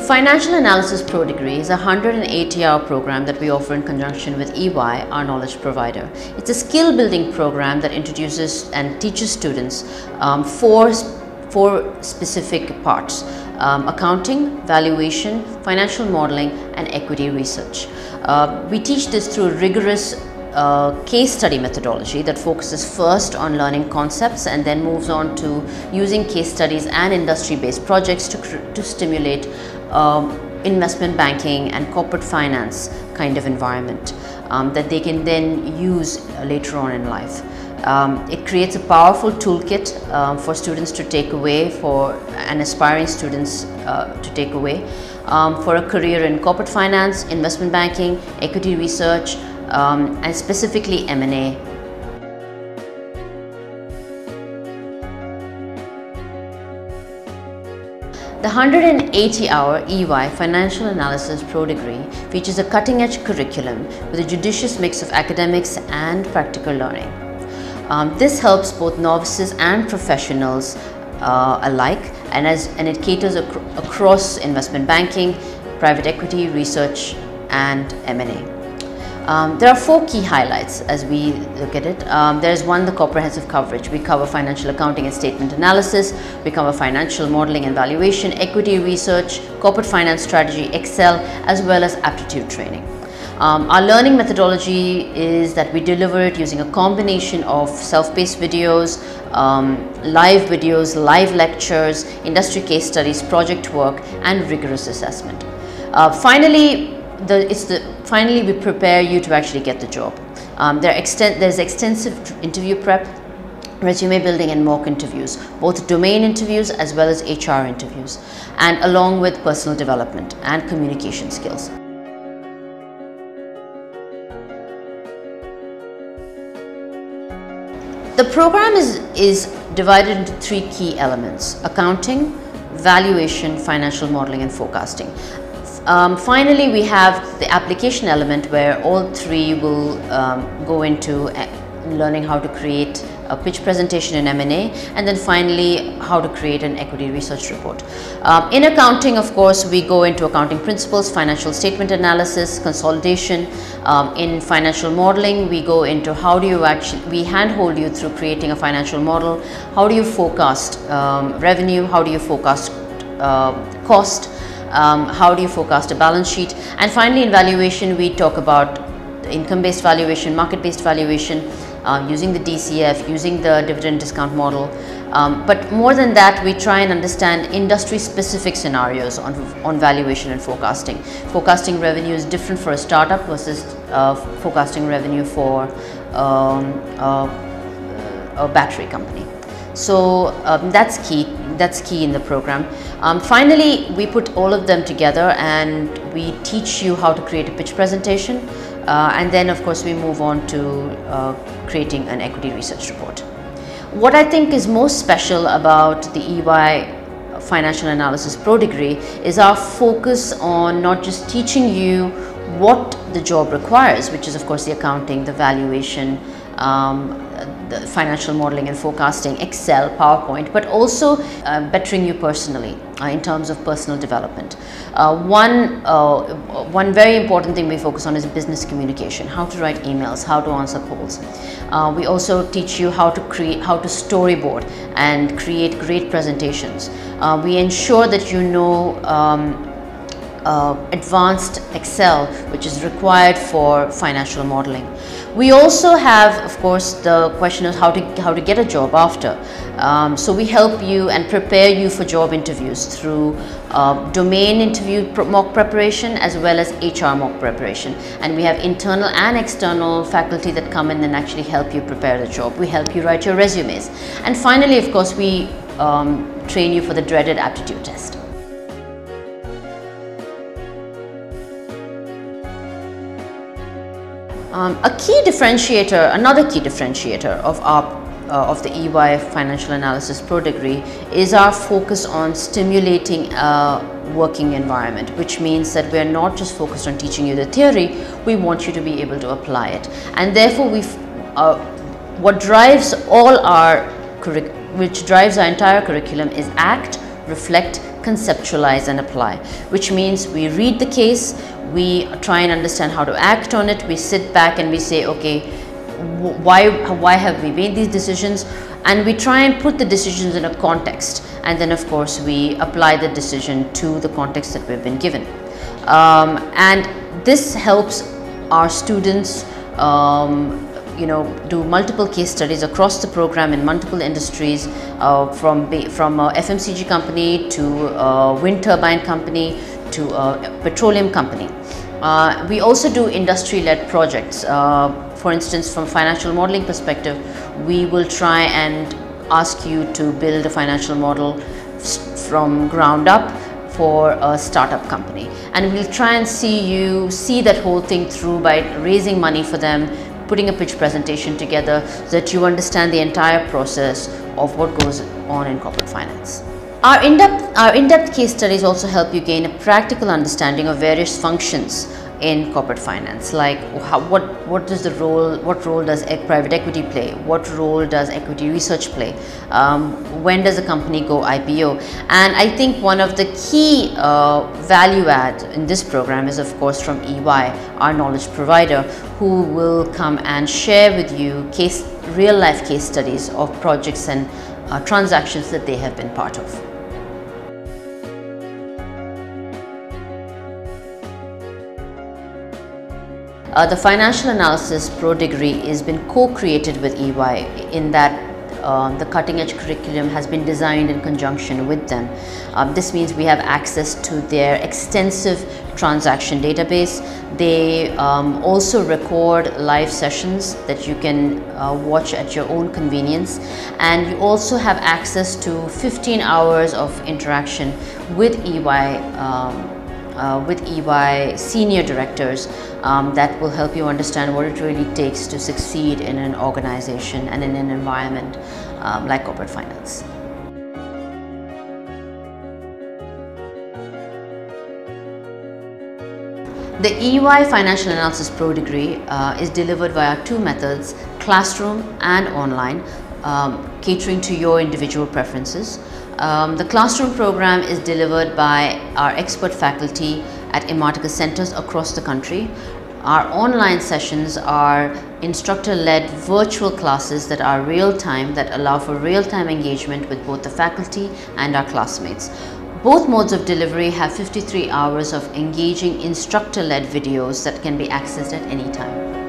The Financial Analysis Pro degree is a 180 hour program that we offer in conjunction with EY, our knowledge provider. It's a skill building program that introduces and teaches students um, four, four specific parts um, accounting, valuation, financial modeling, and equity research. Uh, we teach this through rigorous uh, case study methodology that focuses first on learning concepts and then moves on to using case studies and industry based projects to, to stimulate um, investment banking and corporate finance kind of environment um, that they can then use later on in life. Um, it creates a powerful toolkit um, for students to take away for and aspiring students uh, to take away um, for a career in corporate finance, investment banking, equity research, um, and specifically M&A. The 180-hour EY Financial Analysis Pro degree features a cutting-edge curriculum with a judicious mix of academics and practical learning. Um, this helps both novices and professionals uh, alike and, as, and it caters ac across investment banking, private equity, research and M&A. Um, there are four key highlights as we look at it. Um, there is one, the comprehensive coverage. We cover financial accounting and statement analysis. We cover financial modeling and valuation, equity research, corporate finance strategy, Excel, as well as aptitude training. Um, our learning methodology is that we deliver it using a combination of self-paced videos, um, live videos, live lectures, industry case studies, project work, and rigorous assessment. Uh, finally, the, it's the, finally we prepare you to actually get the job. Um, there extent, there's extensive interview prep, resume building and mock interviews, both domain interviews as well as HR interviews, and along with personal development and communication skills. The program is, is divided into three key elements, accounting, valuation, financial modeling and forecasting. Um, finally, we have the application element where all three will um, go into uh, learning how to create a pitch presentation in M&A and then finally how to create an equity research report. Um, in accounting of course we go into accounting principles, financial statement analysis, consolidation. Um, in financial modeling we go into how do you actually, we handhold you through creating a financial model, how do you forecast um, revenue, how do you forecast uh, cost, um, how do you forecast a balance sheet and finally in valuation we talk about income based valuation, market based valuation uh, using the DCF, using the dividend discount model. Um, but more than that, we try and understand industry specific scenarios on, on valuation and forecasting. Forecasting revenue is different for a startup versus uh, forecasting revenue for um, uh, a battery company. So um, that's key. That's key in the program. Um, finally, we put all of them together and we teach you how to create a pitch presentation. Uh, and then, of course, we move on to uh, creating an equity research report. What I think is most special about the EY Financial Analysis Pro degree is our focus on not just teaching you what the job requires, which is, of course, the accounting, the valuation, um, the financial modeling and forecasting, Excel, PowerPoint, but also uh, bettering you personally uh, in terms of personal development. Uh, one, uh, one very important thing we focus on is business communication, how to write emails, how to answer calls. Uh, we also teach you how to create, how to storyboard and create great presentations. Uh, we ensure that you know um, uh, advanced Excel which is required for financial modeling. We also have of course the question of how to, how to get a job after. Um, so we help you and prepare you for job interviews through uh, domain interview mock preparation as well as HR mock preparation and we have internal and external faculty that come in and actually help you prepare the job. We help you write your resumes and finally of course we um, train you for the dreaded aptitude test. Um, a key differentiator, another key differentiator of our uh, of the EY Financial Analysis Pro degree is our focus on stimulating a working environment, which means that we are not just focused on teaching you the theory, we want you to be able to apply it. And therefore, we uh, what drives all our which drives our entire curriculum is ACT, reflect, conceptualize and apply, which means we read the case, we try and understand how to act on it, we sit back and we say, okay, why, why have we made these decisions? And we try and put the decisions in a context. And then of course we apply the decision to the context that we've been given. Um, and this helps our students um, you know, do multiple case studies across the program in multiple industries uh, from, from a FMCG company to a wind turbine company to a petroleum company. Uh, we also do industry-led projects. Uh, for instance, from financial modeling perspective, we will try and ask you to build a financial model from ground up for a startup company and we'll try and see you see that whole thing through by raising money for them putting a pitch presentation together so that you understand the entire process of what goes on in corporate finance. Our in-depth our in-depth case studies also help you gain a practical understanding of various functions in corporate finance? Like how, what what does the role what role does private equity play? What role does equity research play? Um, when does a company go IPO and I think one of the key uh, value add in this program is of course from EY our knowledge provider who will come and share with you case real life case studies of projects and uh, transactions that they have been part of. Uh, the financial analysis pro degree has been co-created with EY in that uh, the cutting edge curriculum has been designed in conjunction with them. Um, this means we have access to their extensive transaction database. They um, also record live sessions that you can uh, watch at your own convenience and you also have access to 15 hours of interaction with EY um, uh, with EY senior directors um, that will help you understand what it really takes to succeed in an organization and in an environment um, like corporate finance. The EY Financial Analysis Pro degree uh, is delivered via two methods, classroom and online, um, catering to your individual preferences. Um, the classroom program is delivered by our expert faculty at Imarticus centers across the country. Our online sessions are instructor-led virtual classes that are real-time that allow for real-time engagement with both the faculty and our classmates. Both modes of delivery have 53 hours of engaging instructor-led videos that can be accessed at any time.